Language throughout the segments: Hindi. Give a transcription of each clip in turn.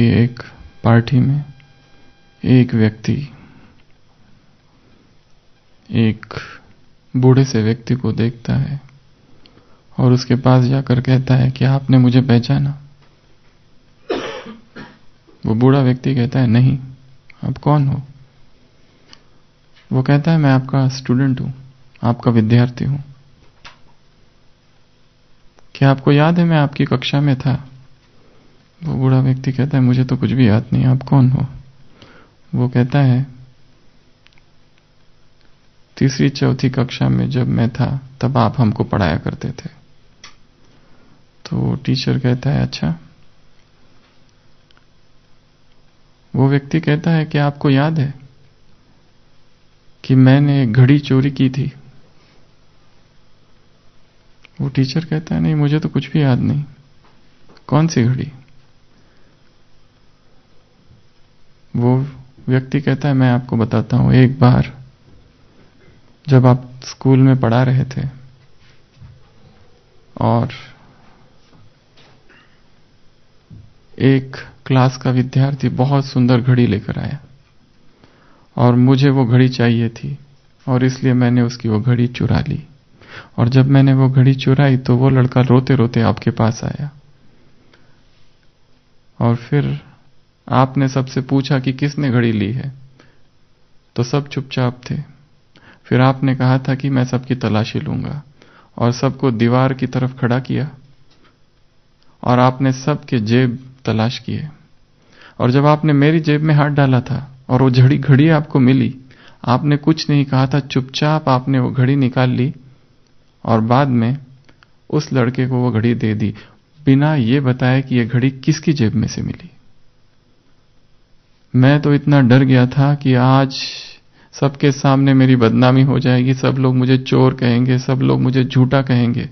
किसी एक पार्टी में एक व्यक्ति, एक बूढ़े से व्यक्ति को देखता है और उसके पास जाकर कहता है कि आपने मुझे पहचाना। वो बूढ़ा व्यक्ति कहता है, नहीं, आप कौन हो? वो कहता है, मैं आपका स्टूडेंट हूँ, आपका विद्यार्थी हूँ। क्या आपको याद है मैं आपकी कक्षा में था? वो बूढ़ा व्यक्ति कहता है, मुझे तो कुछ भी याद नहीं, आप कौन हो? वो कहता है, तीसरी चौथी कक्षा में जब मैं था, तब आप हमको पढ़ाया करते थे। तो टीचर कहता है अच्छा। वो व्यक्ति कहता है कि, आपको याद है कि मैंने एक घड़ी चोरी की थी? वो टीचर कहता है, नहीं, मुझे तो कुछ भी याद नहीं। कौन सी घड़ी? वो व्यक्ति कहता है, मैं आपको बताता हूँ, एक बार जब आप स्कूल में पढ़ा रहे थे और एक क्लास का विद्यार्थी बहुत सुंदर घड़ी लेकर आया और मुझे वो घड़ी चाहिए थी और इसलिए मैंने उसकी वो घड़ी चुरा ली। और जब मैंने वो घड़ी चुराई तो वो लड़का रोते रोते आपके पास आया और फिर आपने सबसे पूछा कि किसने घड़ी ली है? तो सब चुपचाप थे। फिर आपने कहा था कि मैं सबकी तलाशी लूँगा और सबको दीवार की तरफ़ खड़ा किया और आपने सबके जेब तलाश किए। और जब आपने मेरी जेब में हाथ डाला था और वो झड़ी घड़ी आपको मिली, आपने कुछ नहीं कहा था, चुपचाप आपने वो घड़ी निकाल ली और बाद में उस लड़के को वो घड़ी दे दी, बिना ये बताए कि ये घड़ी किसकी जेब में से मिली। मैं तो इतना डर गया था कि आज सबके सामने मेरी बदनामी हो जाएगी, सब लोग मुझे चोर कहेंगे, सब लोग मुझे झूठा कहेंगे।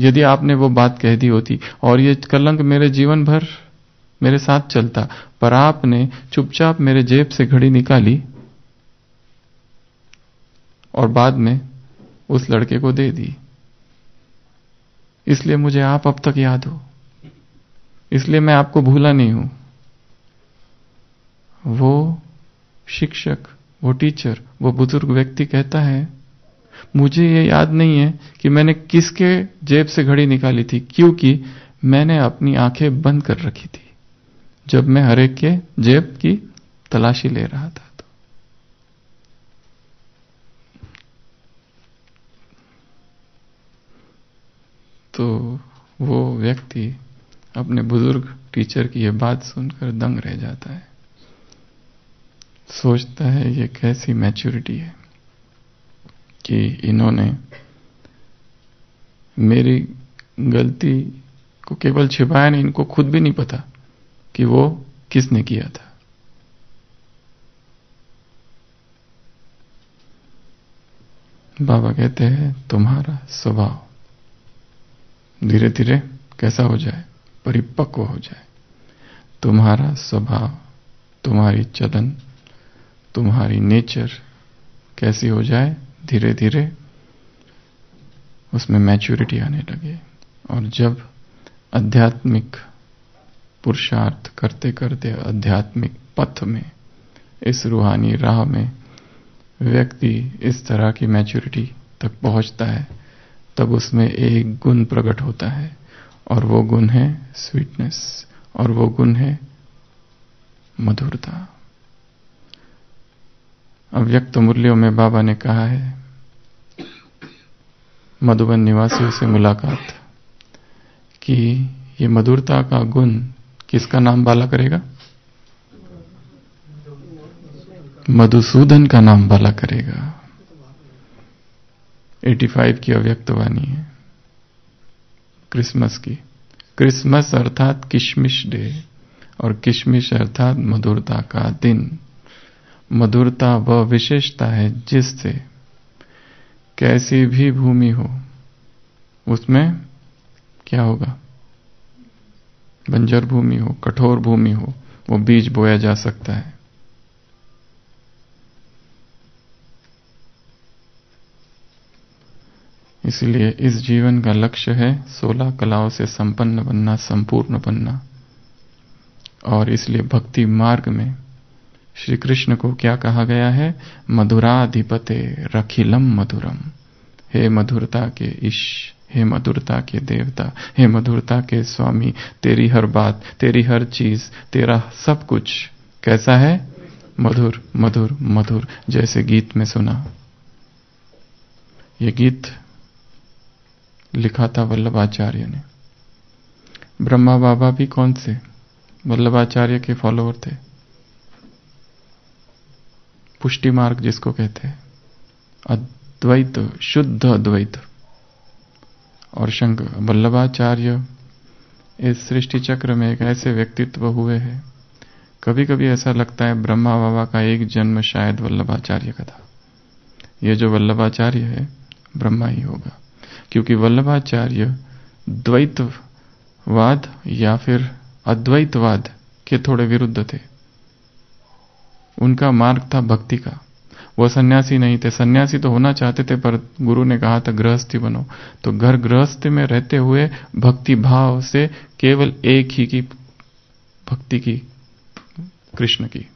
यदि आपने वो बात कह दी होती, और ये कलंक मेरे जीवन भर मेरे साथ चलता, पर आपने चुपचाप मेरे जेब से घड़ी निकाली और बाद में उस लड़के को दे दी। इसलिए मुझे आप अब तक याद हो। इसलिए मैं आपको भूला नहीं हूँ। वो शिक्षक वो टीचर वो बुज़ुर्ग व्यक्ति कहता है मुझे ये याद नहीं है कि मैंने किसके जेब से घड़ी निकाली थी क्योंकि मैंने अपनी आँखें बंद कर रखी थी जब मैं हरेक के जेब की तलाशी ले रहा था। तो, तो वो व्यक्ति अपने बुज़ुर्ग टीचर की यह बात सुनकर दंग रह जाता है। सोचता है ये कैसी मैच्योरिटी है कि इन्होंने मेरी गलती को केवल छिपाया नहीं, इनको खुद भी नहीं पता कि वो किसने किया था। बाबा कहते हैं, तुम्हारा स्वभाव धीरे धीरे कैसा हो जाए, परिपक्व हो जाए। तुम्हारा स्वभाव, तुम्हारी चलन तुम्हारी नेचर कैसी हो जाए धीरे धीरे उसमें मैच्योरिटी आने लगे। और जब आध्यात्मिक पुरुषार्थ करते करते आध्यात्मिक पथ में, इस रूहानी राह में व्यक्ति इस तरह की मैच्योरिटी तक पहुँचता है, तब उसमें एक गुण प्रकट होता है, और वो गुण है स्वीटनेस, और वो गुण है मधुरता। अव्यक्त मूल्यों में बाबा ने कहा है, मधुबन निवासियों से मुलाकात कि ये मधुरता का गुण किसका नाम बाला करेगा? मधुसूदन का नाम बाला करेगा। 85 की अव्यक्त वाणी है। क्रिसमस की। क्रिसमस अर्थात किशमिश डे और किशमिश अर्थात मधुरता का दिन। मधुरता वह विशेषता है जिससे कैसी भी भूमि हो, उसमें क्या होगा? बंजर भूमि हो, कठोर भूमि हो, वो बीज बोया जा सकता है। इसलिए इस जीवन का लक्ष्य है सोलह कलाओं से संपन्न बनना, संपूर्ण बनना, और इसलिए भक्ति मार्ग में श्री कृष्ण को क्या कहा गया है? मधुराधिपते रखिलम मधुरम। हे मधुरता के ईश, हे मधुरता के देवता, हे मधुरता के स्वामी, तेरी हर बात, तेरी हर चीज़, तेरा सब कुछ कैसा है? मधुर मधुर मधुर, जैसे गीत में सुना। ये गीत लिखा था वल्लभाचार्य ने। ब्रह्मा बाबा भी कौन से? वल्लभाचार्य के फॉलोअर थे। पुष्टि मार्ग जिसको कहते हैं, अद्वैत, शुद्ध अद्वैत। और शंक वल्लभाचार्य इस सृष्टि चक्र में एक ऐसे व्यक्तित्व हुए हैं। कभी कभी ऐसा लगता है ब्रह्मा बाबा का एक जन्म शायद वल्लभाचार्य का था। ये जो वल्लभाचार्य है, ब्रह्मा ही होगा। क्योंकि वल्लभाचार्य द्वैतवाद या फिर अद्वैतवाद के थोड़े विरुद्ध थे। उनका मार्ग था भक्ति का। वो सन्यासी नहीं थे। सन्यासी तो होना चाहते थे, पर गुरु ने कहा था, गृहस्थी बनो। तो घर गृहस्थी में रहते हुए भक्ति भाव से केवल एक ही की भक्ति की, कृष्ण की।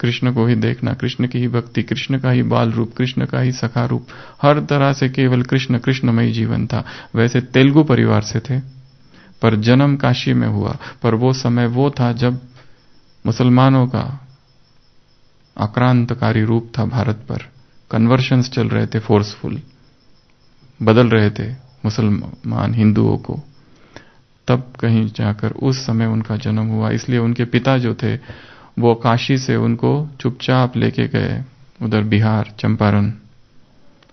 कृष्ण को ही देखना, कृष्ण की ही भक्ति, कृष्ण का ही बाल रूप, कृष्ण का ही सखा रूप। हर तरह से केवल कृष्ण, कृष्णमयी जीवन था। वैसे तेलुगु परिवार से थे, पर जन्म काशी में हुआ। पर वो समय वो था जब मुसलमानों का आक्रांतकारी रूप था भारत पर। कन्वर्शंस चल रहे थे फोर्सफुल बदल रहे थे मुसलमान हिंदुओं को। तब कहीं जाकर उस समय उनका जन्म हुआ। इसलिए उनके पिता जो थे, वो काशी से उनको चुपचाप लेके गए उधर बिहार, चंपारण,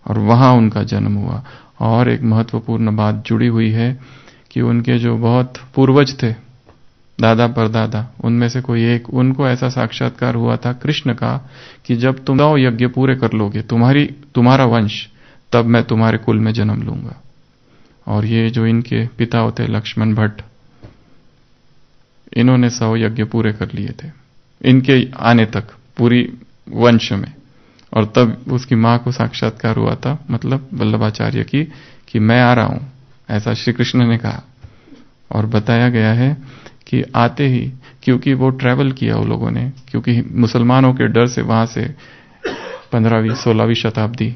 और वहाँ उनका जन्म हुआ। और एक महत्वपूर्ण बात जुड़ी हुई है कि उनके जो बहुत पूर्वज थे दादा परदादा उनमें से कोई एक, उनको ऐसा साक्षात्कार हुआ था कृष्ण का कि जब तुम दो यज्ञ पूरे कर लोगे, तुम्हारी, तुम्हारा वंश, तब मैं तुम्हारे कुल में जन्म लूँगा। और ये जो इनके पिता होते, लक्ष्मण भट्ट, इन्होंने सौ यज्ञ पूरे कर लिए थे, इनके आने तक, पूरी वंश में। और तब उसकी माँ को साक्षात्कार हुआ था मतलब वल्लभाचार्य की, कि मैं आ रहा हूँ, ऐसा श्री कृष्ण ने कहा। और बताया गया है कि आते ही, क्योंकि वो ट्रेवल किया वो लोगों ने, क्योंकि मुसलमानों के डर से वहाँ से पंद्रहवीं, सोलहवीं शताब्दी,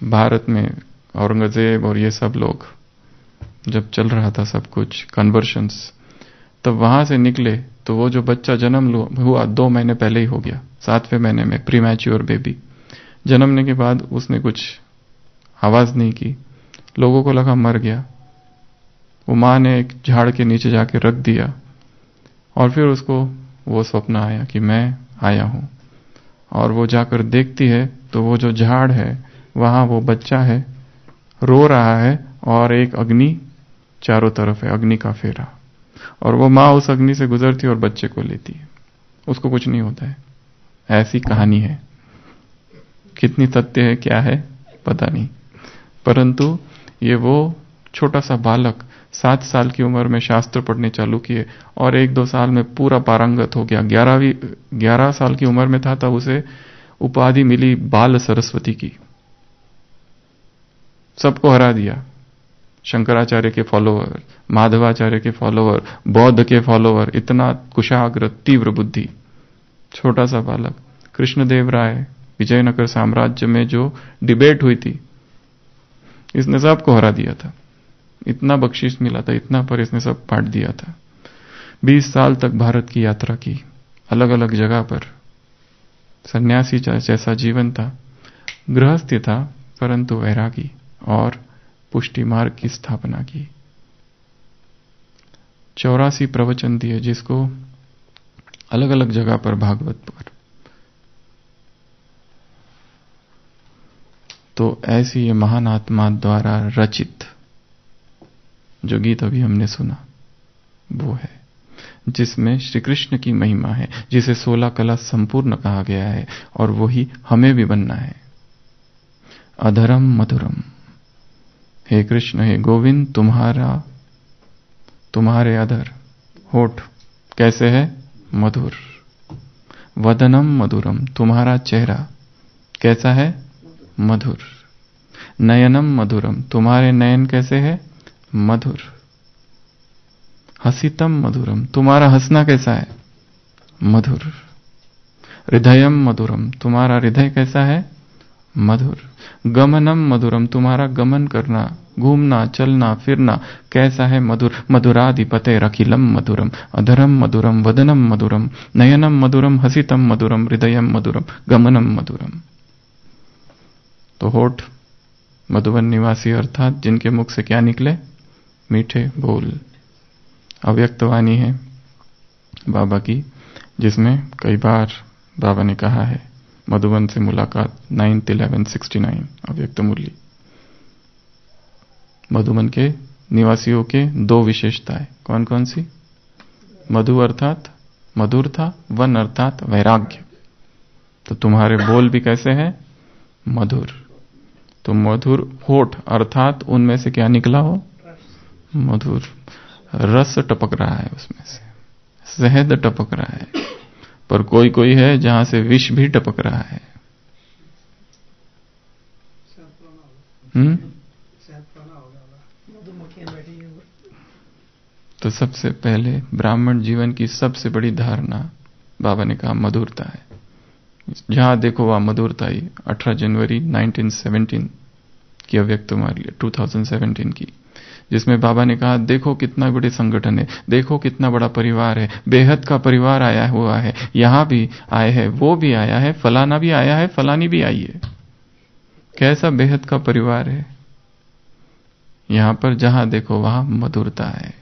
भारत में औरंगज़ेब और ये सब लोग, जब चल रहा था सब कुछ कन्वर्शंस तब वहाँ से निकले तो वो जो बच्चा जन्म हुआ दो महीने पहले ही हो गया, सातवें महीने में प्री बेबी जन्मने के बाद उसने कुछ आवाज़ नहीं की। लोगों को लगा मर गया। वो माँ ने एक झाड़ के नीचे जाके रख दिया। और फिर उसको वो स्वप्न आया कि मैं आया हूँ। और वो जाकर देखती है तो वो जो झाड़ है, वहाँ वो बच्चा है, रो रहा है और एक अग्नि चारों तरफ़ है, अग्नि का फेरा। और वो माँ उस अग्नि से गुजरती और बच्चे को लेती है। उसको कुछ नहीं होता है। ऐसी कहानी है। कितनी तथ्य है, क्या है, पता नहीं। परंतु ये वो छोटा सा बालक सात साल की उम्र में शास्त्र पढ़ने चालू किए और एक दो साल में पूरा पारंगत हो गया। ग्यारहवीं, ग्यारह साल की उम्र में था, तब उसे उपाधि मिली बाल सरस्वती की। सबको हरा दिया। शंकराचार्य के फॉलोअर, माधवाचार्य के फॉलोअर, बौद्ध के फॉलोअर, इतना कुशाग्र, तीव्र बुद्धि। छोटा सा बालक, कृष्णदेव राय, विजयनगर साम्राज्य में जो डिबेट हुई थी, इसने सबको हरा दिया था। इतना बख्शीश मिला था, इतना पर इसने सब बांट दिया था। बीस साल तक भारत की यात्रा की अलग अलग जगह पर। सन्यासी जैसा जीवन था, गृहस्थी था, परंतु वैरागी और पुष्टि मार्ग की स्थापना की। चौरासी प्रवचन दिए जिसको अलग अलग जगह पर भागवत पर। तो ऐसी ये महान आत्मा द्वारा रचित जो गीत अभी हमने सुना, वो है, जिसमें श्री कृष्ण की महिमा है, जिसे सोलह कला संपूर्ण कहा गया है, और वही हमें भी बनना है। अधरम मधुरम। हे कृष्ण, हे गोविंद, तुम्हारा, तुम्हारे अधर, होठ कैसे है? मधुर। वदनम मधुरम, तुम्हारा चेहरा कैसा है? मधुर। नयनम मधुरम, तुम्हारे नयन कैसे है? मधुर। हसीतम मधुरम। तुम्हारा हंसना कैसा है? मधुर। हृदयम मधुरम। तुम्हारा हृदय कैसा है? मधुर। गमनम मधुरम। तुम्हारा गमन करना, घूमना, चलना, फिरना कैसा है? मधुर। मधुराधिपते रखिलम मधुरम। अधरम मधुरम। वदनम मधुरम। नयनम मधुरम। हसितम मधुरम। हृदयम मधुरम। गमनम मधुरम। तो होठ, मधुबन निवासी अर्थात जिनके मुख से क्या निकले? मीठे बोल। अव्यक्त वाणी है बाबा की, जिसमें कई बार बाबा ने कहा है, मधुबन से मुलाकात नाइन्थ इलेवन सिक्सटी नाइन, अव्यक्त मुरली। मधुबन के निवासियों के दो विशेषताएँ कौन कौन सी? मधु अर्थात, मधुर था, वन अर्थात वैराग्य। तो तुम्हारे बोल भी कैसे हैं? मधुर। तो मधुर होठ अर्थात उनमें से क्या निकला हो? मधुर। रस टपक रहा है उसमें से। शहद टपक रहा है। पर कोई कोई है जहाँ से विष भी टपक रहा है। हम्म? तो सबसे पहले ब्राह्मण जीवन की सबसे बड़ी धारणा बाबा ने कहा, मधुरता है। जहाँ देखो वहाँ मधुरता ही 18 जनवरी 1917 की अव्यक्त मार्ग 2017 की। जिसमें बाबा ने कहा, देखो कितना बड़े संगठन है, देखो कितना बड़ा परिवार है, बेहद का परिवार आया हुआ है, यहाँ भी आए है, वो भी आया है, फलाना भी आया है, फलानी भी आई है। कैसा बेहद का परिवार है? यहाँ पर जहाँ देखो, वहाँ मधुरता है।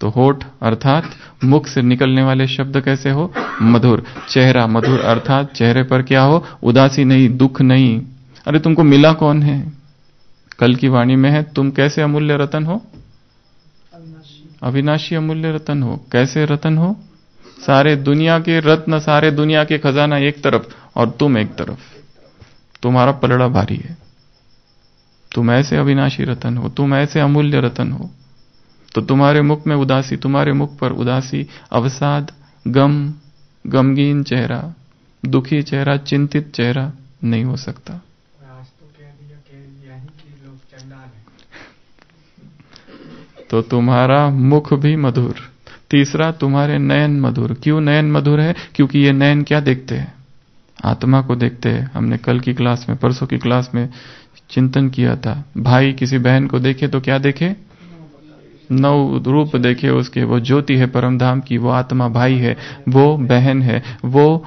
तो होठ, अर्थात मुख से निकलने वाले शब्द कैसे हो? मधुर। चेहरा मधुर, अर्थात चेहरे पर क्या हो? उदासी नहीं, दुख नहीं। अरे, तुमको मिला कौन है? कल की वाणी में है, तुम कैसे अमूल्य रतन हो? अविनाशी अमूल्य रतन हो। कैसे रतन हो? सारे दुनिया के रत्न, सारे दुनिया के खजाना एक तरफ़ और तुम एक तरफ़। तुम्हारा पलड़ा भारी है। तुम ऐसे अविनाशी रतन हो, तुम ऐसे अमूल्य रतन हो। तो तुम्हारे मुख में उदासी, तुम्हारे मुख पर उदासी, अवसाद, गम, गमगीन चेहरा, दुखी चेहरा, चिंतित चेहरा नहीं हो सकता। तो तुम्हारा मुख भी मधुर। तीसरा, तुम्हारे नयन मधुर। क्यों नयन मधुर है? क्योंकि ये नयन क्या देखते हैं? आत्मा को देखते हैं। हमने कल की क्लास में, परसों की क्लास में चिंतन किया था। भाई किसी बहन को देखे तो क्या देखे? नव रूप देखे उसके। वो ज्योति है परम धाम की। वो आत्मा भाई है। वो बहन है। वो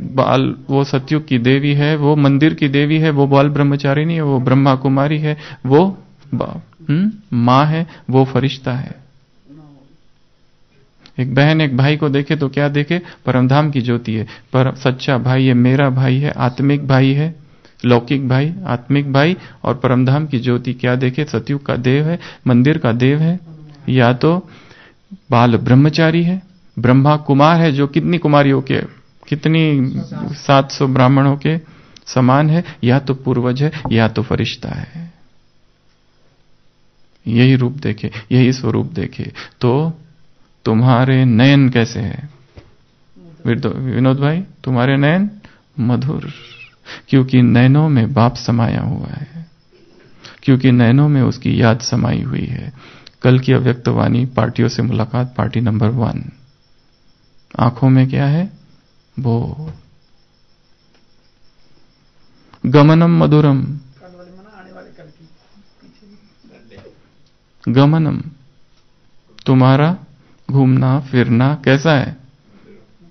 बाल, वो सत्युग की देवी है। वो मंदिर की देवी है। वो बाल ब्रह्मचारिणी है। वो ब्रह्मा कुमारी है। वो माँ है, वो फरिश्ता है। एक बहन, एक भाई को देखे तो क्या देखे? परमधाम की ज्योति है। पर सच्चा भाई है, मेरा भाई है, आत्मिक भाई है, लौकिक भाई, आत्मिक भाई, और परमधाम की ज्योति क्या देखे? सतयुग का देव है, मंदिर का देव है, या तो बाल ब्रह्मचारी है, ब्रह्मा कुमार है, जो कितनी कुमारियों के, कितनी सात सौ ब्राह्मणों के समान है, या तो पूर्वज है, या तो फरिश्ता है। यही रूप देखे, यही स्वरूप देखे तो तुम्हारे नयन कैसे है? विनोद भाई, तुम्हारे नयन मधुर, क्योंकि नयनों में बाप समाया हुआ है, क्योंकि नयनों में उसकी याद समाई हुई है। कल की अव्यक्त वाणी, पार्टियों से मुलाकात, पार्टी नंबर वन। आँखों में क्या है? वो गमनम मधुरम गमनम। तुम्हारा घूमना, फिरना कैसा है?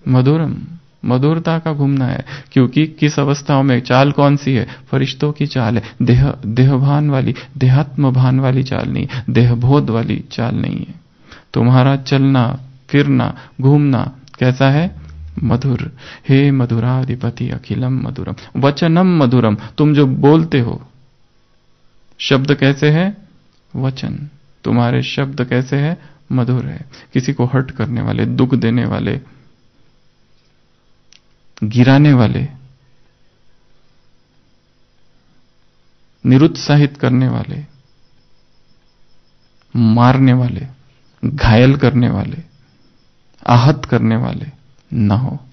मधुरम। मधुरता का घूमना है, क्योंकि किस अवस्थाओं में? चाल कौन सी है? फरिश्तों की चाल है। देह, देहभान वाली, देहात्म भान वाली चाल नहीं, देहबोध वाली चाल नहीं है। तुम्हारा चलना, फिरना, घूमना कैसा है? मधुर। हे मधुराधिपति अखिलम मधुरम। वचनम मधुरम। तुम जो बोलते हो, शब्द कैसे है? वचन। तुम्हारे शब्द कैसे है? मधुर है। किसी को हर्ट करने वाले, दुख देने वाले, गिराने वाले, निरुत्साहित करने वाले, मारने वाले, घायल करने वाले, आहत करने वाले न हो।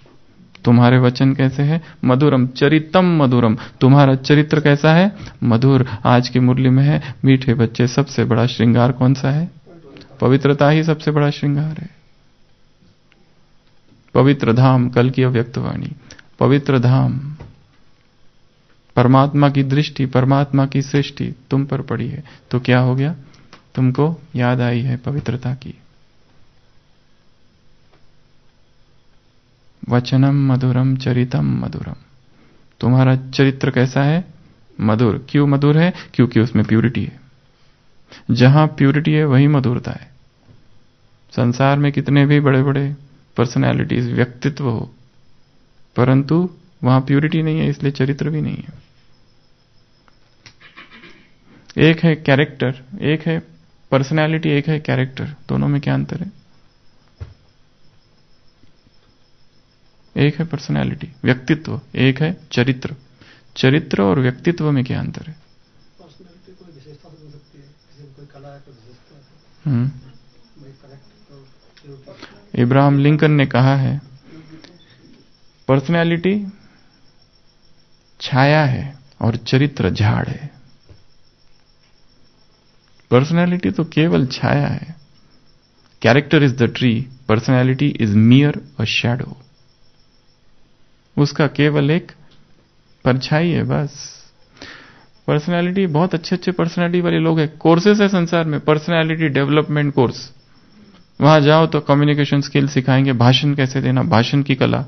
तुम्हारे वचन कैसे है? मधुरम, चरितम मधुरम। तुम्हारा चरित्र कैसा है? मधुर। आज की मुरली में है, मीठे बच्चे, सबसे बड़ा श्रृंगार कौन सा है? पवित्रता ही सबसे बड़ा श्रृंगार है। पवित्र धाम, कल की अव्यक्त वाणी। पवित्र धाम। परमात्मा की दृष्टि, परमात्मा की सृष्टि तुम पर पड़ी है। तो क्या हो गया? तुमको याद आई है पवित्रता की। वचनम मधुरम चरितम मधुरम तुम्हारा चरित्र कैसा है? मधुर। क्यों मधुर है? क्योंकि उसमें प्यूरिटी है। जहाँ प्यूरिटी है, वही मधुरता है। संसार में कितने भी बड़े बड़े पर्सनैलिटीज व्यक्तित्व हो, परंतु वहाँ प्यूरिटी नहीं है, इसलिए चरित्र भी नहीं है। एक है कैरेक्टर एक है पर्सनैलिटी एक है कैरेक्टर दोनों में क्या अंतर है? एक है पर्सनैलिटी व्यक्तित्व एक है चरित्र। चरित्र और व्यक्तित्व में क्या अंतर है? हम्म। इब्राहिम लिंकन ने कहा है पर्सनैलिटी छाया है और चरित्र झाड़ है। पर्सनैलिटी तो केवल छाया है। Character is the tree personality is mere a shadow उसका केवल एक परछाई है, बस। पर्सनैलिटी बहुत अच्छे अच्छे पर्सनैलिटी वाले लोग हैं। कोर्सेस है संसार में पर्सनैलिटी डेवलपमेंट कोर्स वहाँ जाओ तो कम्युनिकेशन स्किल सिखाएँगे। भाषण कैसे देना? भाषण की कला।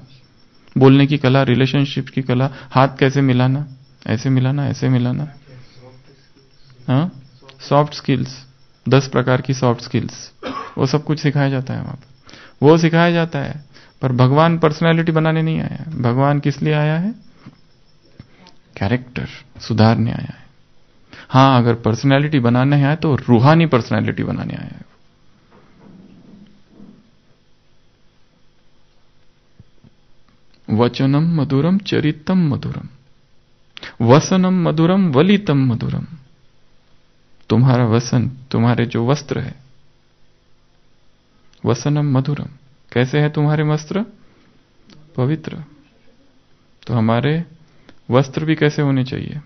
बोलने की कला रिलेशनशिप की कला। हाथ कैसे मिलाना? ऐसे मिलाना ऐसे मिलाना। हाँ? सॉफ्ट स्किल्स दस प्रकार की सॉफ्ट स्किल्स वो सब कुछ सिखाया जाता है वहाँ पर वो सिखाया जाता है। पर भगवान पर्सनैलिटी बनाने नहीं आया भगवान किस लिए आया है? कैरेक्टर सुधारने आया है। हाँ, अगर पर्सनैलिटी बनाने आया तो रूहानी पर्सनैलिटी बनाने आया है। वचनम मधुरम, चरितम मधुरम। वसनम मधुरम, वलितम मधुरम। तुम्हारा वसन, तुम्हारे जो वस्त्र है, वसनम मधुरम। कैसे है तुम्हारे वस्त्र? पवित्र। तो हमारे वस्त्र भी कैसे होने चाहिए?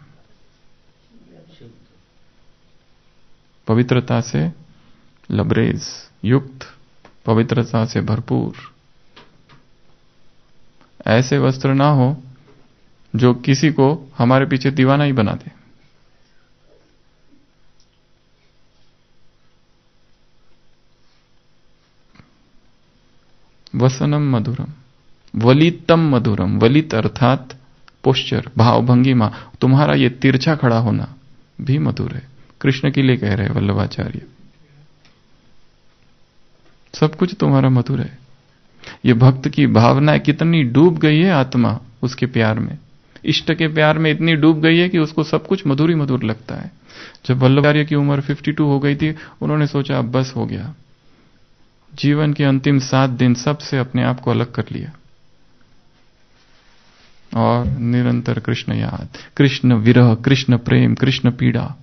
पवित्रता से लबरेज, युक्त, पवित्रता से भरपूर। ऐसे वस्त्र ना हो जो किसी को हमारे पीछे दीवाना ही बना दे। वसनम मधुरम। वलितम मधुरम। वलित अर्थात पोस्चर भाव भंगिमा तुम्हारा ये तिरछा खड़ा होना भी मधुर है। कृष्ण के लिए कह रहे हैं वल्लभाचार्य। सब कुछ तुम्हारा मधुर है। ये भक्त की भावना कितनी डूब गई है आत्मा उसके प्यार में। इष्ट के प्यार में इतनी डूब गई है कि उसको सब कुछ मधुर ही मधुर लगता है। जब वल्लभाचार्य की उम्र 52 हो गई थी, उन्होंने सोचा, अब बस हो गया। जीवन के अंतिम सात दिन सबसे अपने आप को अलग कर लिया। और निरंतर कृष्ण याद, कृष्ण विरह, कृष्ण प्रेम, कृष्ण पीड़ा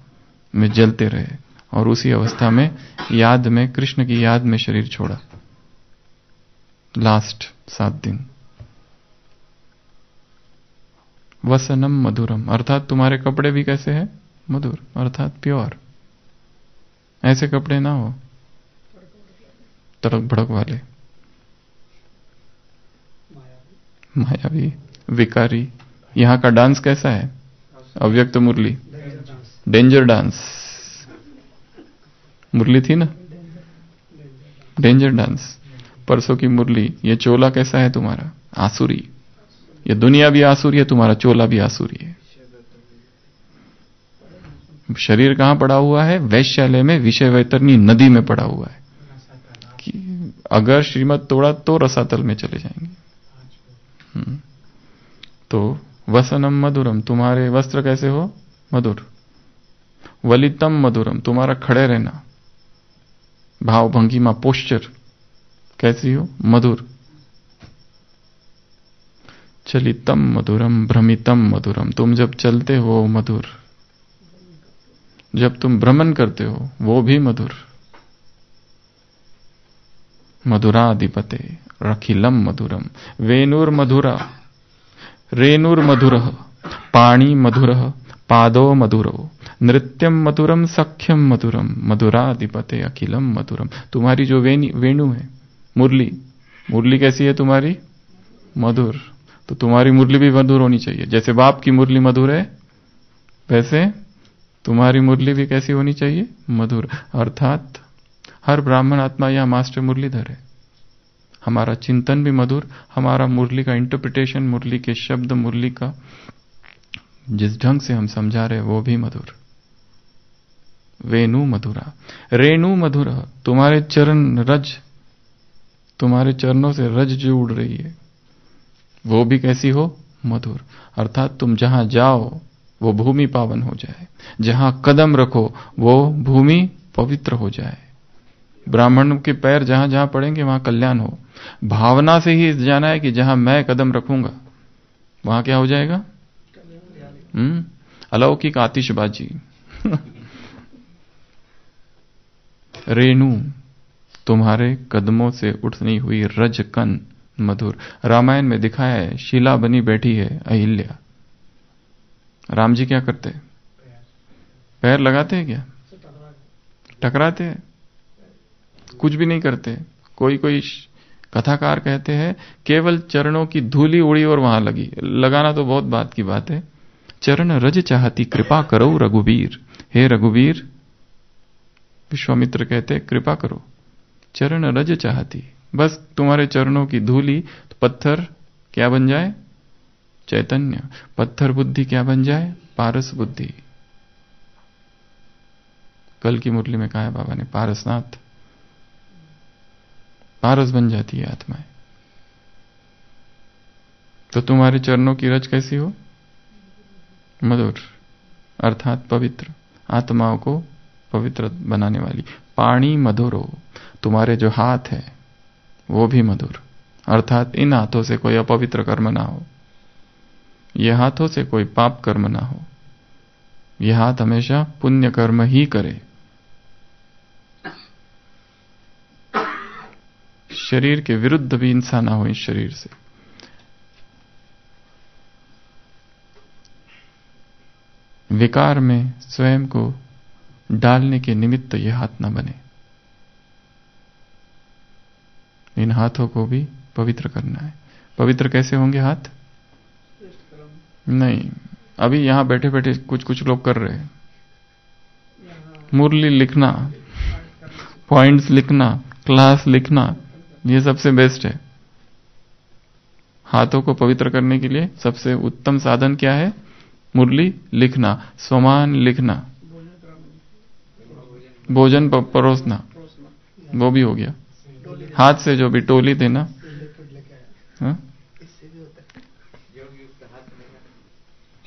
में जलते रहे और उसी अवस्था में याद में, कृष्ण की याद में शरीर छोड़ा। लास्ट सात दिन। वसनम मधुरम। अर्थात तुम्हारे कपड़े भी कैसे हैं? मधुर, अर्थात प्योर ऐसे कपड़े ना हो। तड़क भड़क वाले। मायावी, विकारी। यहाँ का डांस कैसा है? अव्यक्त मुरली। Danger dance. मुरली थी ना? Danger dance. परसों की मुरली, ये चोला कैसा है तुम्हारा? आसुरी। ये दुनिया भी आसुरी है, तुम्हारा चोला भी आसुरी है। शरीर कहाँ पड़ा हुआ है? वैश्यालय में विषय वैतरणी नदी में पड़ा हुआ है। अगर श्रीमद तोड़ा तो रसातल में चले जाएँगे। हम्म। तो वसनम मधुरम, तुम्हारे वस्त्र कैसे हो? मधुर। वलितम मधुरम, तुम्हारा खड़े रहना। भाव भंगिमा पोस्चर कैसी हो? मधुर। चलितम मधुरम, भ्रमितम मधुरम, तुम जब चलते हो मधुर। जब तुम भ्रमण करते हो, वो भी मधुर। मधुराधिपते रखिलम मधुरम वेणुर मधुरा रेणुर्मधुर पाणी मधुर, पादो मधुरो नृत्यम मधुरम सख्यम मधुरम मधुराधिपते अखिलम मधुरम तुम्हारी जो वेणु है, मुरली मुरली कैसी है तुम्हारी? मधुर। तो तुम्हारी मुरली भी मधुर होनी चाहिए। जैसे बाप की मुरली मधुर है, वैसे तुम्हारी मुरली भी कैसी होनी चाहिए? मधुर। अर्थात हर ब्राह्मण आत्मा या मास्टर मुरलीधर है। हमारा चिंतन भी मधुर, हमारा मुरली का इंटरप्रिटेशन मुरली के शब्द, मुरली का जिस ढंग से हम समझा रहे वो भी मधुर। वेणु मधुरा। रेणु मधुर, तुम्हारे चरण रज, तुम्हारे चरणों से रज जो उड़ रही है, वो भी कैसी हो? मधुर। अर्थात तुम जहाँ जाओ, वो भूमि पावन हो जाए। जहाँ कदम रखो, वो भूमि पवित्र हो जाए। ब्राह्मण के पैर जहाँ जहाँ पड़ेंगे वहाँ कल्याण हो। भावना से ही जाना है कि जहाँ मैं कदम रखूँगा वहाँ क्या हो जाएगा? हम्म? अलौकिक आतिशबाजी। रेणु तुम्हारे कदमों से उठनी हुई रजकन मधुर। रामायण में दिखाया है शिला बनी बैठी है अहिल्या। राम जी क्या करते? पैर। लगाते हैं क्या? टकराते हैं? कुछ भी नहीं करते। कोई कोई कथाकार कहते हैं, केवल चरणों की धूली उड़ी और वहाँ लगी। लगाना तो बहुत बात की बात है। चरण रज चाहती, कृपा करो रघुवीर। हे रघुवीर, विश्वामित्र कहते कृपा करो। चरण रज चाहती। बस तुम्हारे चरणों की धूली तो पत्थर क्या बन जाए? चैतन्य, पत्थर बुद्धि क्या बन जाए? पारस बुद्धि। कल की मुरली में कहा है बाबा ने, पारसनाथ। पारस बन जाती है आत्माएँ तो तुम्हारे चरणों की रज कैसी हो? मधुर, अर्थात पवित्र, आत्माओं को पवित्र बनाने वाली। पाणी मधुर हो, तुम्हारे जो हाथ है, वो भी मधुर। अर्थात इन हाथों से कोई अपवित्र कर्म ना हो। यह हाथों से कोई पाप कर्म ना हो। यह हाथ हमेशा पुण्य कर्म ही करे। शरीर के विरुद्ध भी इंसान ना हो इस शरीर से। विकार में स्वयं को डालने के निमित्त यह हाथ न बने। इन हाथों को भी पवित्र करना है। पवित्र कैसे होंगे हाथ? नहीं, अभी यहाँ बैठे बैठे कुछ कुछ लोग कर रहे हैं। मुरली लिखना, पॉइंट्स लिखना, क्लास लिखना ये सबसे बेस्ट है। हाथों को पवित्र करने के लिए सबसे उत्तम साधन क्या है? मुरली लिखना, स्वमान लिखना। भोजन परोसना। वो भी हो गया। हाथ से जो भी टोली देना। हाँ?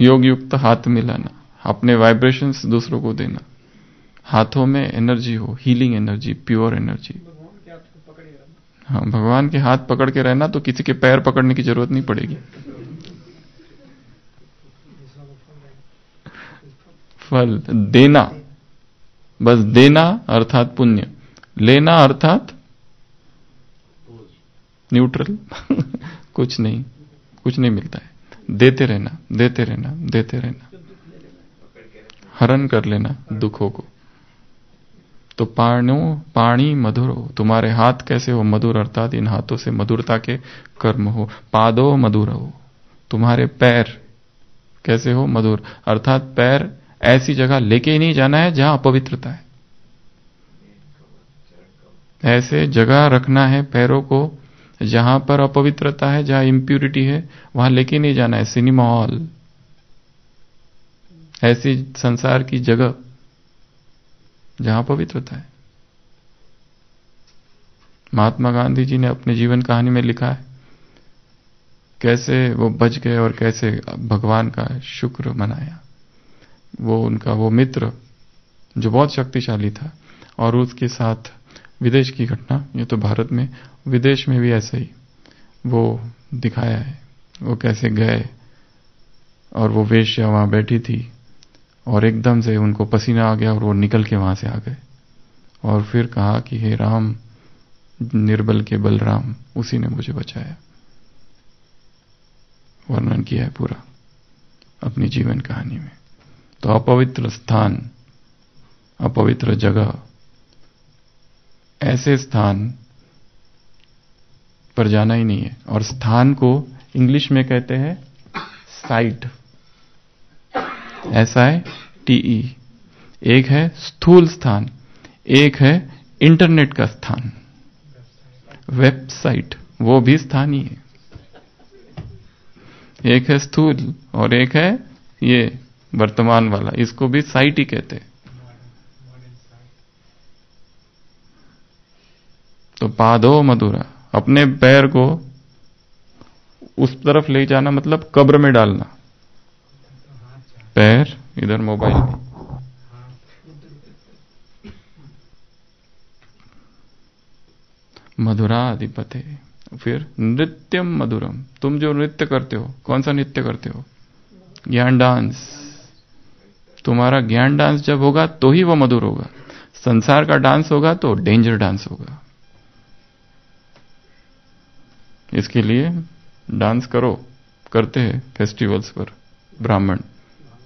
योग युक्त हाथ मिलाना। अपने वाइब्रेशंस दूसरों को देना। हाथों में एनर्जी हो हीलिंग एनर्जी प्योर एनर्जी हाँ भगवान के हाथ पकड़ के रहना तो किसी के पैर पकड़ने की ज़रूरत नहीं पड़ेगी। फल, देना। बस देना अर्थात पुण्य। लेना अर्थात न्यूट्रल कुछ नहीं कुछ नहीं मिलता है। देते रहना देते रहना देते रहना। हरण कर लेना दुखों को। तो पाणो पाणी मधुर हो। तुम्हारे हाथ कैसे हो मधुर, अर्थात इन हाथों से मधुरता के कर्म हो। पादो मधुर हो। तुम्हारे पैर कैसे हो मधुर, अर्थात पैर ऐसी जगह लेके ही नहीं जाना है जहाँ अपवित्रता है। ऐसे जगह रखना है पैरों को जहाँ पर अपवित्रता है, जहाँ इंप्यूरिटी है, वहाँ लेके नहीं जाना है। सिनेमा हॉल ऐसी संसार की जगह जहाँ पवित्रता है। महात्मा गांधी जी ने अपने जीवन कहानी में लिखा है, कैसे वो बच गए और कैसे भगवान का शुक्र मनाया। वो उनका, वो मित्र जो बहुत शक्तिशाली था और उसके साथ विदेश की घटना, ये तो भारत में, विदेश में भी ऐसा ही वो दिखाया है, वो कैसे गए और वो वेश्या वहाँ बैठी थी। और एकदम से उनको पसीना आ गया और वो निकल के वहाँ से आ गए। और फिर कहा कि, हे राम, निर्बल के बलराम, उसी ने मुझे बचाया। वर्णन किया है पूरा अपनी जीवन कहानी में। तो अपवित्र स्थान, अपवित्र जगह, ऐसे स्थान पर जाना ही नहीं है। और स्थान को इंग्लिश में कहते हैं साइट ऐसा है टीई एक है स्थूल स्थान, एक है इंटरनेट का स्थान। वेबसाइट, वो भी स्थान ही है। एक है स्थूल और एक है ये वर्तमान वाला, इसको भी साइट ही कहते हैं। तो पादो मधुरा, अपने पैर को उस तरफ़ ले जाना मतलब कब्र में डालना। पैर, इधर मोबाइल। मधुरा मधुराधिपते, फिर नृत्यम मधुरम। तुम जो नृत्य करते हो, कौन सा नृत्य करते हो? ज्ञान डांस। तुम्हारा ज्ञान डांस जब होगा तो ही वो मधुर होगा। संसार का डांस होगा तो डेंजर डांस होगा। इसके लिए डांस करो, करते हैं फेस्टिवल्स पर, ब्राह्मण।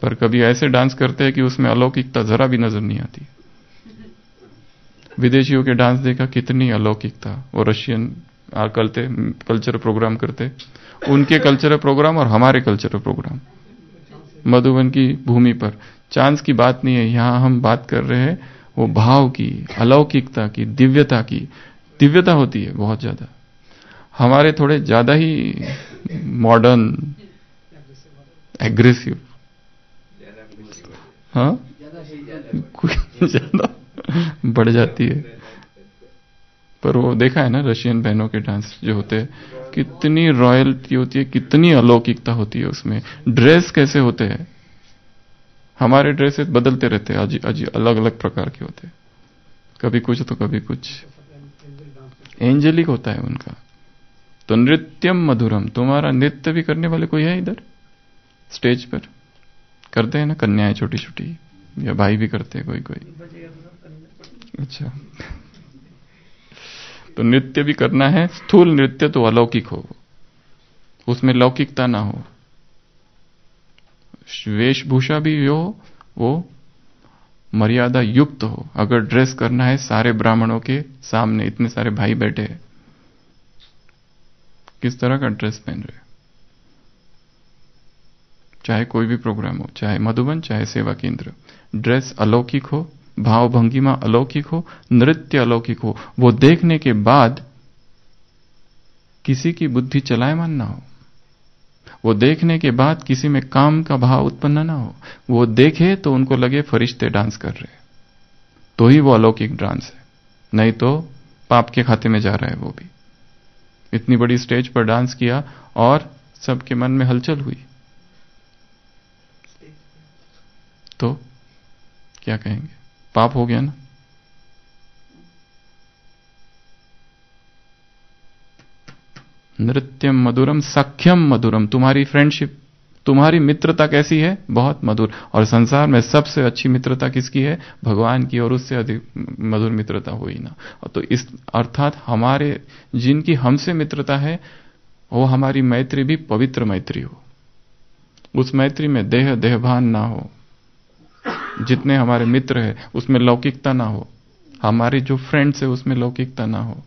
पर कभी ऐसे डांस करते हैं कि उसमें अलौकिकता जरा भी नज़र नहीं आती। विदेशियों के डांस देखा कितनी अलौकिकता, वो रशियन करते कल्चर प्रोग्राम करते। उनके कल्चरल प्रोग्राम और हमारे कल्चरल प्रोग्राम। मधुबन की भूमि पर। चांस की बात नहीं है, यहाँ हम बात कर रहे हैं, वो भाव की, अलौकिकता की, दिव्यता की। दिव्यता होती है बहुत ज़्यादा। हमारे थोड़े ज़्यादा ही मॉडर्न एग्रेसिव हाँ? ज़्यादा बढ़ जाती है। पर वो देखा है ना रशियन बहनों के डांस जो होते हैं कितनी रॉयल्टी होती है कितनी अलौकिकता होती है उसमें। ड्रेस कैसे होते हैं? हमारे ड्रेसेस बदलते रहते हैं अजी अजी अलग अलग प्रकार के होते हैं। कभी कुछ तो कभी कुछ। एंजेलिक होता है उनका। तो नृत्यम मधुरम। तुम्हारा नृत्य भी करने वाले कोई है इधर? स्टेज पर? करते हैं ना, कन्याएँ छोटी छोटी या भाई भी करते हैं कोई कोई अच्छा। तो नृत्य भी करना है, स्थूल नृत्य तो अलौकिक हो। उसमें लौकिकता ना हो। वेशभूषा भी हो वो मर्यादा युक्त हो। अगर ड्रेस करना है, सारे ब्राह्मणों के सामने इतने सारे भाई बैठे हैं। किस तरह का ड्रेस पहन रहे चाहे कोई भी प्रोग्राम हो, चाहे मधुबन, चाहे सेवा केंद्र। ड्रेस अलौकिक हो, भाव भंगिमा अलौकिक हो, नृत्य अलौकिक हो, वो देखने के बाद किसी की बुद्धि चलायमान ना हो। वो देखने के बाद किसी में काम का भाव उत्पन्न ना हो। वो देखे तो उनको लगे फरिश्ते डांस कर रहे तो ही वो अलौकिक डांस है। नहीं तो पाप के खाते में जा रहा है वो भी। इतनी बड़ी स्टेज पर डांस किया और सबके मन में हलचल हुई। तो क्या कहेंगे? पाप हो गया ना? नृत्यम मधुरम, सख्यम मधुरम। तुम्हारी फ्रेंडशिप तुम्हारी मित्रता कैसी है? बहुत मधुर। और संसार में सबसे अच्छी मित्रता किसकी है? भगवान की, और उससे अधिक मधुर मित्रता हुई ना। तो इस, अर्थात हमारे, जिनकी हमसे मित्रता है, वो हमारी मैत्री भी पवित्र मैत्री हो। उस मैत्री में देह, देहभान ना हो। जितने हमारे मित्र हैं, उसमें लौकिकता ना हो। हमारे जो फ्रेंड्स है, उसमें लौकिकता ना हो।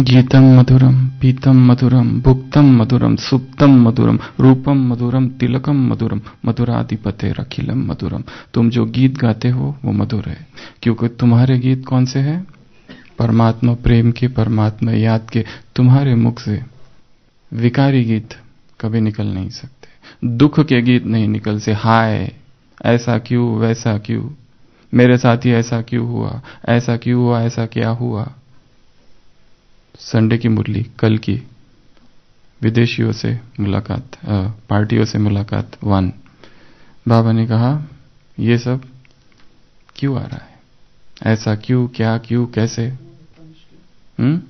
गीतम मधुरम पीतम मधुरम भुक्तम मधुरम सुप्तम मधुरम रूपम मधुरम तिलकम मधुरम मधुराधिपते रखिलम मधुरम तुम जो गीत गाते हो, वो मधुर है। क्योंकि तुम्हारे गीत कौन से हैं? परमात्मा प्रेम के, परमात्मा याद के, तुम्हारे मुख से। विकारी गीत कभी निकल नहीं सकते। दुख के गीत नहीं निकल से, हाय, ऐसा क्यों, वैसा क्यों? मेरे साथ ही ऐसा क्यों हुआ? ऐसा क्यों हुआ, ऐसा क्या हुआ? संडे की मुरली, कल की विदेशियों से मुलाकात पार्टियों से मुलाकात, वन। बाबा ने कहा, ये सब क्यों आ रहा है? ऐसा क्यों, क्या क्यों, कैसे? हम्म?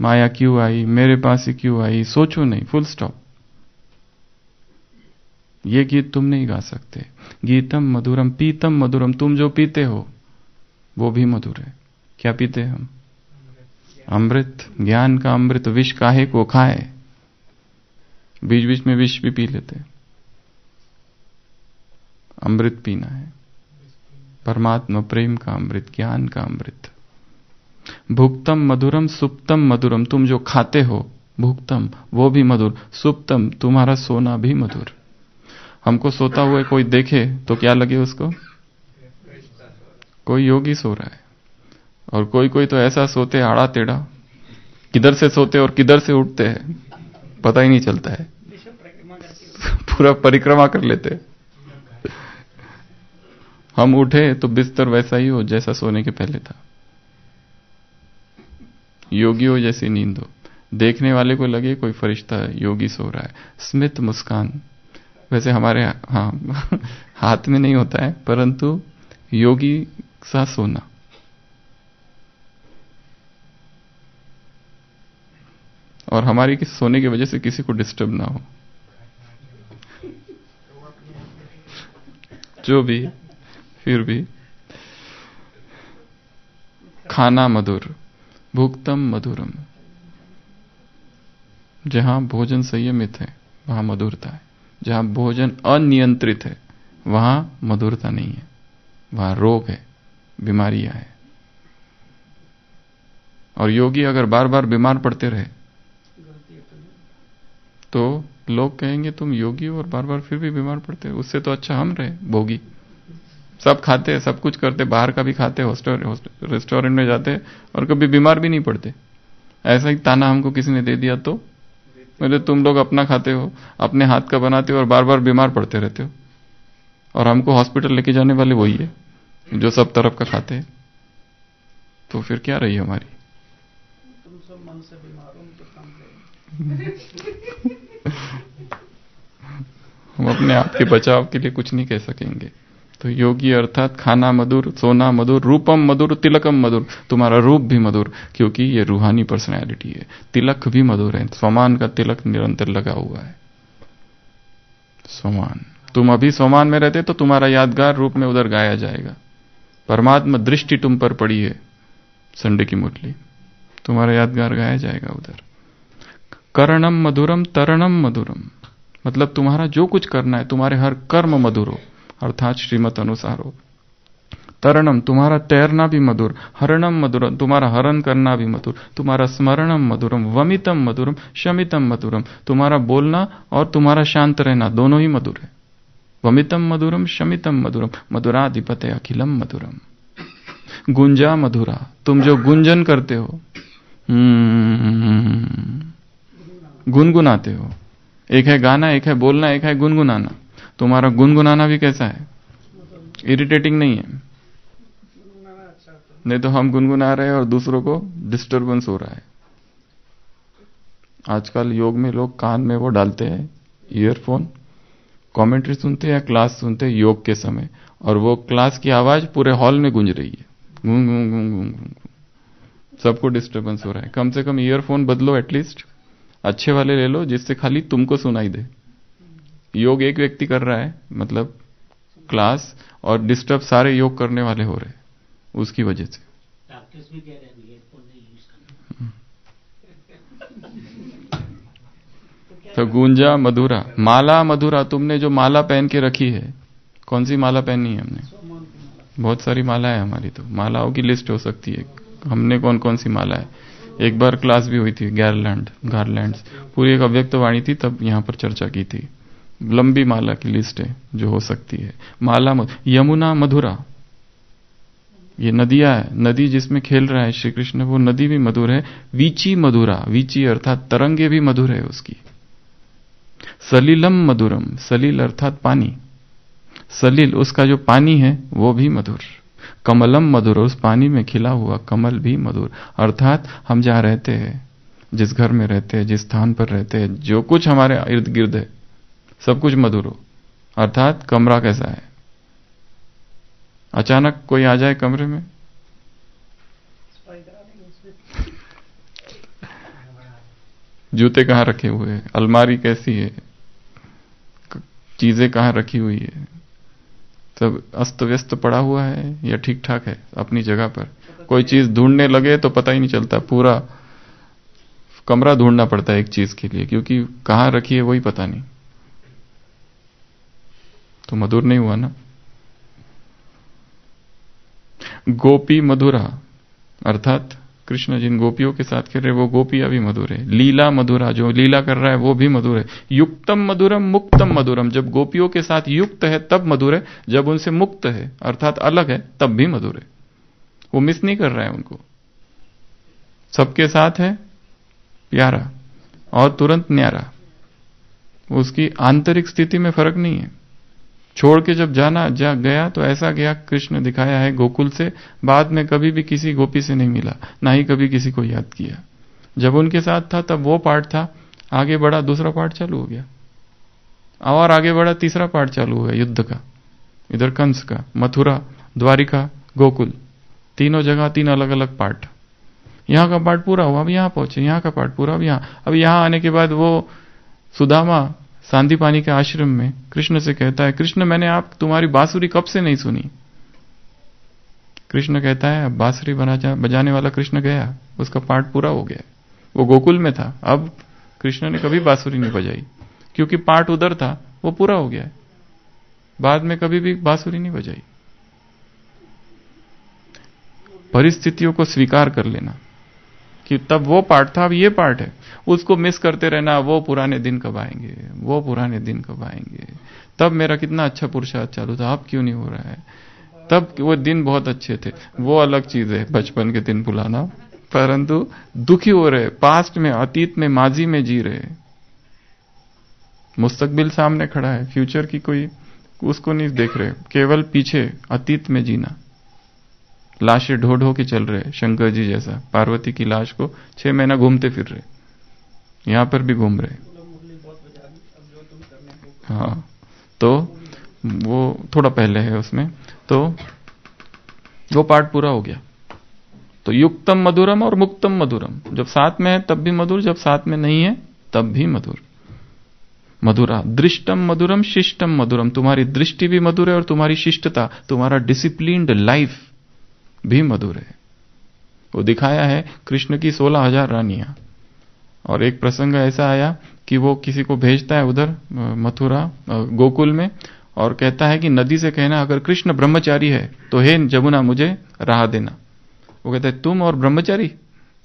माया क्यों आई? मेरे पास ही क्यों आई? सोचो नहीं फुल स्टॉप ये गीत तुम नहीं गा सकते। गीतम मधुरम, पीतम मधुरम, तुम जो पीते हो, वो भी मधुर है। क्या पीते हम? अमृत, ज्ञान का अमृत, विष काहे को खाए? बीच बीच में विष भी पी लेते। अमृत पीना है। परमात्मा प्रेम का अमृत, ज्ञान का अमृत। भुक्तम मधुरम, सुप्तम मधुरम, तुम जो खाते हो, भुक्तम, वो भी मधुर। सुप्तम, तुम्हारा सोना भी मधुर। हमको सोता हुए कोई देखे तो क्या लगे उसको? कोई योगी सो रहा है। और कोई कोई तो ऐसा सोते आड़ा टेढ़ा। किधर से सोते और किधर से उठते हैं, पता ही नहीं चलता है। पूरा परिक्रमा कर लेते हम उठे तो बिस्तर वैसा ही हो जैसा सोने के पहले था। योगी हो जैसी नींद हो। देखने वाले को लगे कोई फरिश्ता योगी सो रहा है। स्मित मुस्कान। वैसे हमारे हाँ हाथ में नहीं होता है, परंतु योगी सा सोना। और हमारी किस सोने की वजह से किसी को डिस्टर्ब ना हो। जो भी, फिर भी। खाना मधुर, भुक्तम मधुरम। जहाँ भोजन संयमित है, वहाँ मधुरता है। जहाँ भोजन अनियंत्रित है, वहाँ मधुरता नहीं है। वहाँ रोग है, बीमारियाँ है। और योगी अगर बार बार बीमार पड़ते रहे तो लोग कहेंगे तुम योगी हो और बार बार फिर भी बीमार पड़ते उससे तो अच्छा हम रहे भोगी। सब खाते सब कुछ करते बाहर का भी खाते हॉस्टल रेस्टोरेंट में जाते और कभी बीमार भी नहीं पड़ते। ऐसा ही ताना हमको किसी ने दे दिया तो? मेरे तुम लोग अपना खाते हो अपने हाथ का बनाते हो और बार बार बीमार पड़ते रहते हो। और हमको हॉस्पिटल लेके जाने वाले वही है जो सब तरफ़ का खाते हैं। तो फिर क्या रही हमारी? तुम सब मन से बीमार हो तो काम हम अपने आप के बचाव के लिए कुछ नहीं कह सकेंगे। तो योगी अर्थात खाना मधुर, सोना मधुर, रूपम मधुर, तिलकम मधुर, तुम्हारा रूप भी मधुर, क्योंकि ये रूहानी पर्सनैलिटी है। तिलक भी मधुर है। स्वमान का तिलक निरंतर लगा हुआ है। स्वमान। तुम अभी स्वमान में रहते तो तुम्हारा यादगार रूप में उधर गाया जाएगा। परमात्मा दृष्टि तुम पर पड़ी है, संडे की मुरली। तुम्हारा यादगार गाया जाएगा उधर। करणम मधुरम तरणम मधुरम मतलब तुम्हारा जो कुछ करना है, तुम्हारे हर कर्म मधुर हो, अर्थात श्रीमत अनुसार हो। तरणम तुम्हारा तैरना भी मधुर हरणम मधुरम तुम्हारा हरण करना भी मधुर, तुम्हारा स्मरणम मधुरम वमितम मधुरम शमितम मधुरम तुम्हारा बोलना और तुम्हारा शांत रहना दोनों ही मधुर है। वमितम मधुरम शमितम मधुरम मधुराधिपते अखिलम मधुरम गुंजा मधुरा, तुम जो गुंजन करते हो। गुनगुनाते हो। एक है गाना, एक है बोलना, एक है गुनगुनाना। तुम्हारा गुनगुनाना भी कैसा है? इरिटेटिंग नहीं है। नहीं तो हम गुनगुना रहे हैं और दूसरों को डिस्टरबेंस हो रहा है। आजकल योग में लोग कान में वो डालते हैं ईयरफोन कमेंट्री सुनते हैं या क्लास सुनते हैं योग के समय। और वो क्लास की आवाज़ पूरे हॉल में गूंज रही है। गूंग गूंग गूंग गूंग सबको डिस्टरबेंस हो रहा है। कम से कम ईयरफोन बदलो एटलीस्ट अच्छे वाले ले लो जिससे खाली तुमको सुनाई दे। योग एक व्यक्ति कर रहा है मतलब क्लास और डिस्टर्ब सारे योग करने वाले हो रहे उसकी वजह से। तो गुंजा मधुरा माला मधुरा तुमने जो माला पहन के रखी है कौन सी माला पहनी है हमने? बहुत सारी माला है हमारी तो मालाओं की लिस्ट हो सकती है हमने कौन कौन सी माला है? एक बार क्लास भी हुई थी गैरलैंड गारलैंड पूरी एक अव्यक्त वाणी थी, तब यहाँ पर चर्चा की थी। लंबी माला की लिस्ट है, जो हो सकती है। माला यमुना मधुरा। ये नदियाँ है, नदी जिसमें खेल रहा है श्री कृष्ण वो नदी भी मधुर है। वीची मधुरा, वीची अर्थात तरंगे भी मधुर है उसकी। सलीलम मधुरम, सलील अर्थात पानी। सलील, उसका जो पानी है, वो भी मधुर। कमलम मधुर, उस पानी में खिला हुआ कमल भी मधुर। अर्थात हम जहाँ रहते हैं, जिस घर में रहते हैं, जिस स्थान पर रहते हैं, जो कुछ हमारे इर्द गिर्द है, सब कुछ मधुर हो। अर्थात कमरा कैसा है? अचानक कोई आ जाए कमरे में? जूते कहाँ रखे हुए हैं? अलमारी कैसी है? चीज़ें कहाँ रखी हुई है? सब अस्त व्यस्त पड़ा हुआ है या ठीक ठाक है अपनी जगह पर? कोई चीज़ ढूँढने लगे तो पता ही नहीं चलता। पूरा कमरा ढूंढना पड़ता है एक चीज़ के लिए, क्योंकि कहाँ रखी है वही पता नहीं। तो मधुर नहीं हुआ ना? गोपी मधुरा, अर्थात कृष्ण जिन गोपियों के साथ खेल रहे वो गोपी भी मधुर है। लीला मधुरा जो लीला कर रहा है, वो भी मधुर है। युक्तम मधुरम, मुक्तम मधुरम, जब गोपियों के साथ युक्त है, तब मधुर है। जब उनसे मुक्त है, अर्थात अलग है, तब भी मधुर है। वो मिस नहीं कर रहा है उनको। सबके साथ है, प्यारा, और तुरंत न्यारा। उसकी आंतरिक स्थिति में फ़र्क नहीं है। छोड़ के जब जाना, जा गया तो ऐसा गया, कृष्ण दिखाया है गोकुल से, बाद में कभी भी किसी गोपी से नहीं मिला, ना ही कभी किसी को याद किया। जब उनके साथ था, तब वो पार्ट था, आगे बढ़ा, दूसरा पार्ट चालू हो गया। और आगे बढ़ा, तीसरा पार्ट चालू हुआ युद्ध का। इधर कंस का, मथुरा, द्वारिका, गोकुल। तीनों जगह, तीन अलग अलग पार्ट यहाँ का पार्ट पूरा हुआ, अब यहाँ पहुँचे, यहाँ का पार्ट पूरा, अब यहाँ। अब यहाँ आने के बाद वो सुदामा सांदी पानी के आश्रम में कृष्ण से कहता है, कृष्ण, मैंने आप, तुम्हारी बांसुरी कब से नहीं सुनी? कृष्ण कहता है, अब बांसुरी बजाने वाला कृष्ण गया, उसका पाठ पूरा हो गया। वो गोकुल में था, अब कृष्ण ने कभी बांसुरी नहीं बजाई। क्योंकि पाठ उधर था, वो पूरा हो गया। बाद में कभी भी बांसुरी नहीं बजाई। परिस्थितियों को स्वीकार कर लेना। कि तब वो पार्ट था, अब ये पार्ट है। उसको मिस करते रहना, वो पुराने दिन कब आएँगे? वो पुराने दिन कब आएँगे? तब मेरा कितना अच्छा पुरुषार्थ चालू था, अब क्यों नहीं हो रहा है? तब वो दिन बहुत अच्छे थे। वो अलग चीज़ है, बचपन के दिन बुलाना। परंतु दुखी हो रहे पास्ट में, अतीत में, माजी में जी रहे। मुस्तकबिल सामने खड़ा है फ्यूचर की कोई, उसको नहीं देख रहे। केवल पीछे, अतीत में जीना। लाशें ढो ढो के चल रहे शंकर जी जैसा, पार्वती की लाश को छह महीना घूमते फिर रहे यहाँ पर भी घूम रहे हाँ। तो वो थोड़ा पहले है उसमें तो वो पार्ट पूरा हो गया। तो युक्तम मधुरम और मुक्तम मधुरम, जब साथ में है तब भी मधुर, जब साथ में नहीं है तब भी मधुर। मधुरा, दृष्टम मधुरम, शिष्टम मधुरम, तुम्हारी दृष्टि भी मधुर है और तुम्हारी शिष्टता, तुम्हारा डिसिप्लिन्ड लाइफ भी मधुर है। वो दिखाया है कृष्ण की सोलह हज़ार रानियाँ। और एक प्रसंग ऐसा आया कि वो किसी को भेजता है उधर मथुरा गोकुल में और कहता है कि नदी से कहना अगर कृष्ण ब्रह्मचारी है तो हे जमुना मुझे राह देना। वो कहता है तुम और ब्रह्मचारी?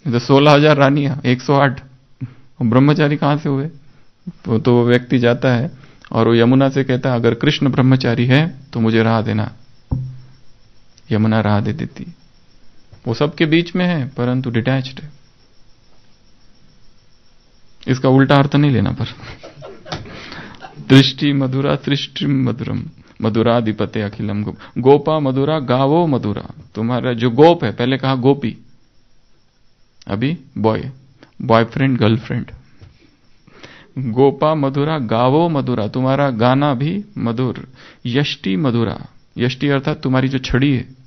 तो सोलह हज़ार रानियाँ एक सौ आठ। ब्रह्मचारी कहाँ से हुए? तो, वो व्यक्ति जाता है और वो यमुना से कहता है अगर कृष्ण ब्रह्मचारी है तो मुझे राह देना। यमुना राह दे देती। वो सबके बीच में है, परंतु डिटैच्ड है। इसका उल्टा अर्थ नहीं लेना पर। दृष्टि मधुरा, सृष्टि मधुरम। मधुराधिपते अखिलम गोप गोपा मधुरा, गावो मधुरा। तुम्हारा जो गोप है, पहले कहा गोपी। अभी बॉय बॉयफ्रेंड गर्लफ्रेंड गोपा मधुरा, गावो मधुरा। तुम्हारा गाना भी मधुर। यष्टि मधुरा। यष्टि अर्थात तुम्हारी जो छड़ी है।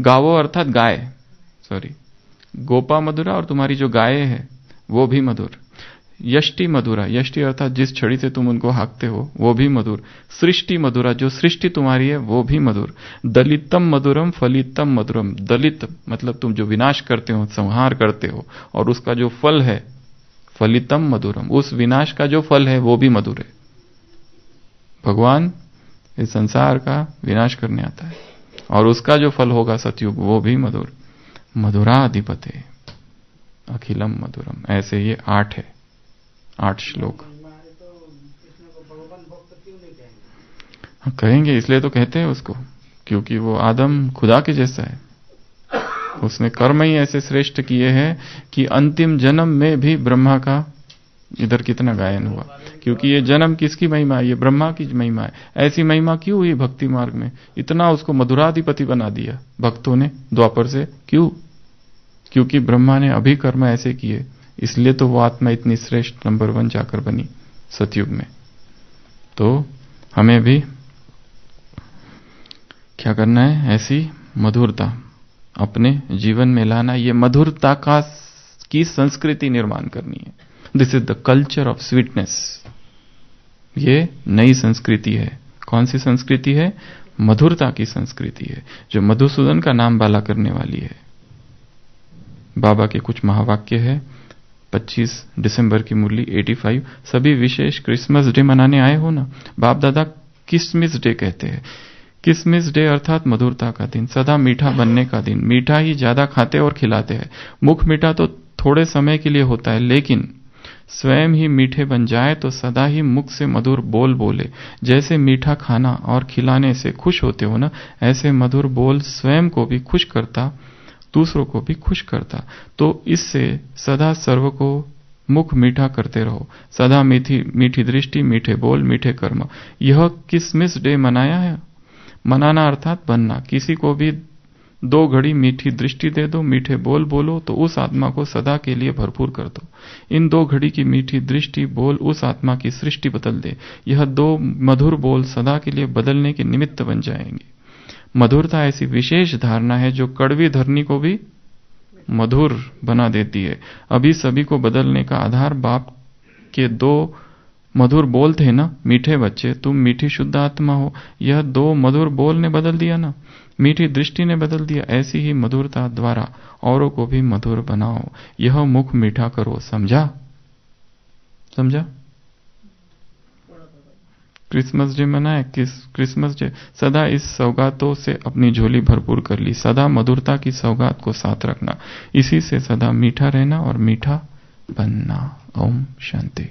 गावो अर्थात गाय सॉरी गोपा मधुरा और तुम्हारी जो गाय है, वो भी मधुर। यष्टि मधुरा, यष्टि अर्थात जिस छड़ी से तुम उनको हाँकते हो, वो भी मधुर। सृष्टि मधुरा, जो सृष्टि तुम्हारी है, वो भी मधुर। दलितम मधुरम, फलितम मधुरम। दलित मतलब तुम जो विनाश करते हो, संहार करते हो, और उसका जो फल है, फलितम मधुरम। उस विनाश का जो फल है, वो भी मधुर है। भगवान इस संसार का विनाश करने आता है। और उसका जो फल होगा सतयुग वो भी मधुर। मधुराधिपते। अखिलम मधुरम। ऐसे ये आठ है। आठ श्लोक। हाँ, कहेंगे इसलिए तो कहते हैं उसको क्योंकि वो आदम खुदा के जैसा है। उसने कर्म ही ऐसे श्रेष्ठ किए हैं कि अंतिम जन्म में भी ब्रह्मा का इधर कितना गायन हुआ? क्योंकि ये जन्म किसकी महिमा है? ये ब्रह्मा की महिमा है। ऐसी महिमा क्यों हुई भक्ति मार्ग में? इतना उसको मधुराधिपति बना दिया। भक्तों ने द्वापर से, क्यों? क्योंकि ब्रह्मा ने अभी कर्म ऐसे किए, इसलिए तो वो आत्मा इतनी श्रेष्ठ नंबर वन जाकर बनी सतयुग में। तो हमें भी क्या करना है? ऐसी मधुरता अपने जीवन में लाना, ये मधुरता का की संस्कृति निर्माण करनी है। This is the culture of sweetness ये नई संस्कृति है। कौन सी संस्कृति है? मधुरता की संस्कृति है, जो मधुसूदन का नाम बाला करने वाली है। बाबा के कुछ महावाक्य है। 25 दिसंबर की मुरली 85 सभी विशेष क्रिसमस डे मनाने आए हो ना? बाप दादा किसमिस डे कहते हैं। किसमिस डे अर्थात मधुरता का दिन, सदा मीठा बनने का दिन। मीठा ही ज़्यादा खाते और खिलाते हैं। मुख मीठा तो थोड़े समय के लिए होता है, लेकिन स्वयं ही मीठे बन जाए तो सदा ही मुख से मधुर बोल बोले। जैसे मीठा खाना और खिलाने से खुश होते हो ना, ऐसे मधुर बोल स्वयं को भी खुश करता, दूसरों को भी खुश करता। तो इससे सदा सर्व को मुख मीठा करते रहो। सदा मीठी मीठी दृष्टि, मीठे बोल, मीठे कर्म। यह किसमिस डे मनाया है? मनाना अर्थात बनना। किसी को भी दो घड़ी मीठी दृष्टि दे दो, मीठे बोल बोलो तो उस आत्मा को सदा के लिए भरपूर कर दो। इन दो घड़ी की मीठी दृष्टि बोल उस आत्मा की सृष्टि बदल दे। यह दो मधुर बोल सदा के लिए बदलने के निमित्त बन जाएँगे। मधुरता ऐसी विशेष धारणा है जो कड़वी धरनी को भी मधुर बना देती है। अभी सभी को बदलने का आधार बाप के दो मधुर बोल थे ना? मीठे बच्चे, तुम मीठी शुद्ध आत्मा हो। यह दो मधुर बोल ने बदल दिया ना? मीठी दृष्टि ने बदल दिया, ऐसी ही मधुरता द्वारा औरों को भी मधुर बनाओ। यह मुख मीठा करो, समझा? समझा? क्रिसमस डे मनाए, किस क्रिसमस डे? सदा इस सौगातों से अपनी झोली भरपूर कर ली। सदा मधुरता की सौगात को साथ रखना। इसी से सदा मीठा रहना और मीठा बनना। ओम शांति।